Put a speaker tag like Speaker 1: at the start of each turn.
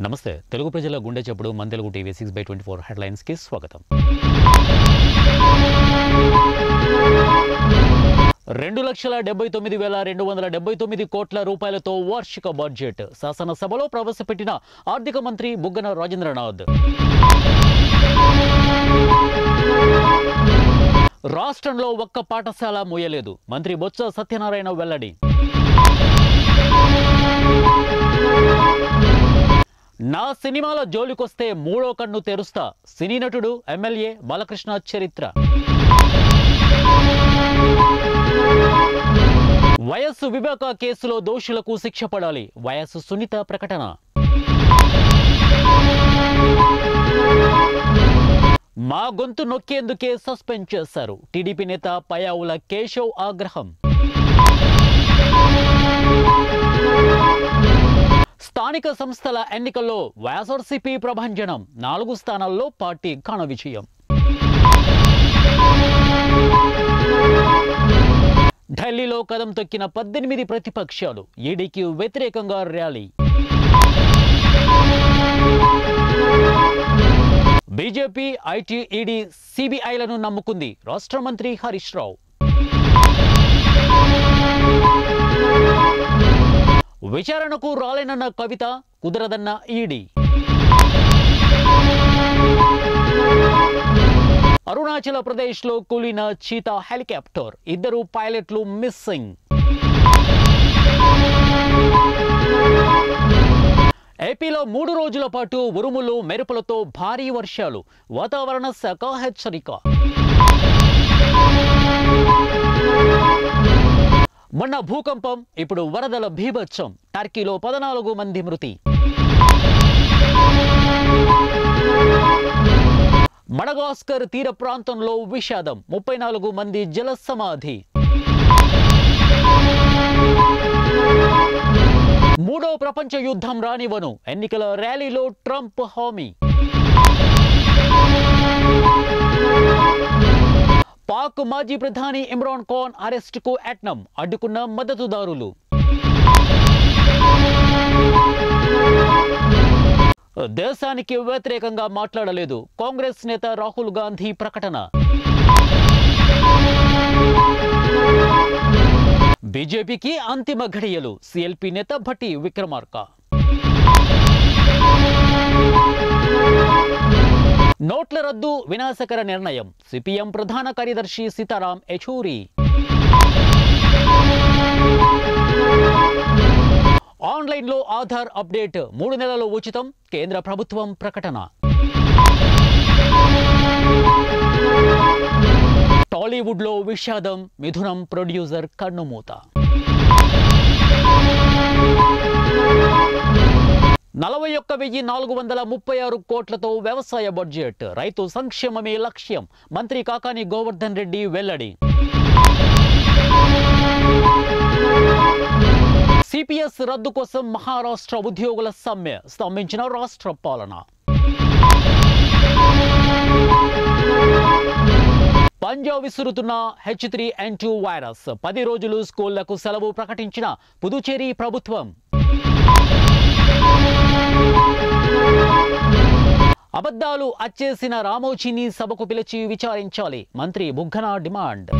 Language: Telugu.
Speaker 1: నమస్తే. తెలుగు ప్రజల గుండె చెప్పుడు మన Telugu TV six by twenty four హెడ్లైన్స్కి స్వాగతం. రెండు లక్షల డెబ్బై తొమ్మిది వేల రెండు వందల డెబ్బై తొమ్మిది కోట్ల రూపాయలతో వార్షిక బడ్జెట్. శాసనసభలో ప్రవేశపెట్టిన ఆర్థిక మంత్రి బుగ్గన రాజేంద్రనాథ్. రాష్ట్రంలో ఒక్క పాఠశాల మూయలేదు. మంత్రి బొత్స సత్యనారాయణ వెల్లడి. నా సినిమాల జోలికొస్తే మూడో కన్ను తెరుస్తా. సినీ నటుడు ఎమ్మెల్యే బాలకృష్ణ చరిత్ర. వయస్సు వివేక కేసులో దోషులకు శిక్ష పడాలి. వయస్సు సునీత ప్రకటన. మా గొంతు నొక్కేందుకే సస్పెండ్ చేశారు. టీడీపీ నేత పయావుల కేశవ్ ఆగ్రహం. స్థానిక సంస్థల ఎన్నికల్లో వైఎస్ఆర్సీపీ ప్రభంజనం నాలుగు స్థానాల్లో పార్టీ ఘన విజయం. ఢిల్లీలో కదం తొక్కిన పద్దెనిమిది ప్రతిపక్షాలు ఈడీకి వ్యతిరేకంగా ర్యాలీ. బీజేపీ ఐటీ ఈడీ సిబిఐలను నమ్ముకుంది రాష్ట్ర మంత్రి హరీష్ రావు. విచారణకు రాలేనన్న కవిత కుదరదన్న ఈడీ. అరుణాచల్ ప్రదేశ్లో కూలిన చీతా హెలికాప్టర్. ఇద్దరు పైలట్లు మిస్సింగ్. ఏపీలో మూడు రోజుల పాటు ఉరుములు మెరుపులతో భారీ వర్షాలు. వాతావరణ శాఖ హెచ్చరిక. మొన్న భూకంపం ఇప్పుడు వరదల భీభత్సం. టర్కీలో పద్నాలుగు మంది మృతి. మడగాస్కర్ తీర ప్రాంతంలో విషాదం. ముప్పై నాలుగు మంది జల సమాధి మూడో ప్రపంచ యుద్ధం రానివను ఎన్నికల ర్యాలీలో ట్రంప్ హామీ. పాక్ మాజీ ప్రధాని ఇమ్రాన్ ఖాన్ అరెస్టుకు యత్నం అడ్డుకున్న మద్దతుదారులు. దేశానికి వ్యతిరేకంగా మాట్లాడలేదు కాంగ్రెస్ నేత రాహుల్ గాంధీ ప్రకటన. బీజేపీకి అంతిమ ఘడియలు సిఎల్పి నేత భట్టి విక్రమార్క. నోట్ల రద్దు వినాశకర నిర్ణయం. సిపిఎం ప్రధాన కార్యదర్శి సీతారాం యచూరి. ఆన్లైన్లో ఆధార్ అప్డేట్ మూడు నెలలు ఉచితం కేంద్ర ప్రభుత్వం ప్రకటన. టాలీవుడ్లో విషాదం మిథునం ప్రొడ్యూసర్ కన్నుమూత. నలభై ఒక్క వెయ్యి నాలుగు వందల ముప్పై ఆరు కోట్లతో వ్యవసాయ బడ్జెట్. రైతు సంక్షేమమే లక్ష్యం. మంత్రి కాకాని గోవర్ధన్ రెడ్డి వెల్లడి. సిపిఎస్ రద్దు కోసం మహారాష్ట్ర ఉద్యోగుల సమ్మె. స్తంభించిన రాష్ట్ర పాలన. Punjab విసురుతున్న H three N two virus. పది రోజులు స్కూళ్ళకు సెలవు ప్రకటించిన పుదుచేరి ప్రభుత్వం. అబద్ధాలు అచ్చేసిన రామోజీని సభకు పిలిచి విచారించాలి. మంత్రి బుగ్గన డిమాండ్.